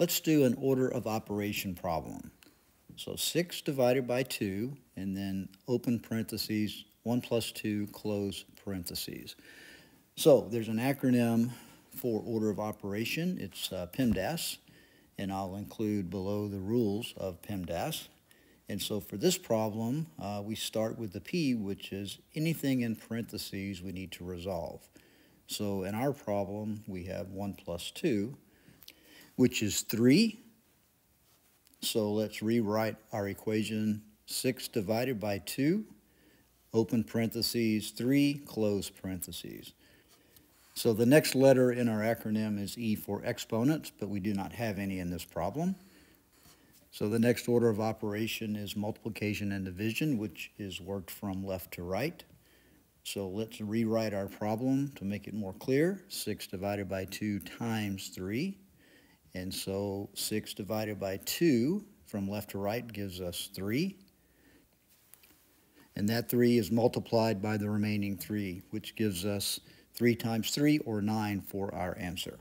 Let's do an order of operation problem. So 6 divided by 2, and then open parentheses, 1 plus 2, close parentheses. So there's an acronym for order of operation. It's uh, PEMDAS, and I'll include below the rules of PEMDAS. And so for this problem, uh, we start with the P, which is anything in parentheses we need to resolve. So in our problem, we have 1 plus 2, which is 3. So let's rewrite our equation 6 divided by 2, open parentheses, 3, close parentheses. So the next letter in our acronym is E for exponents, but we do not have any in this problem. So the next order of operation is multiplication and division, which is worked from left to right. So let's rewrite our problem to make it more clear. 6 divided by 2 times 3. And so 6 divided by 2 from left to right gives us 3. And that 3 is multiplied by the remaining 3, which gives us 3 times 3, or 9, for our answer.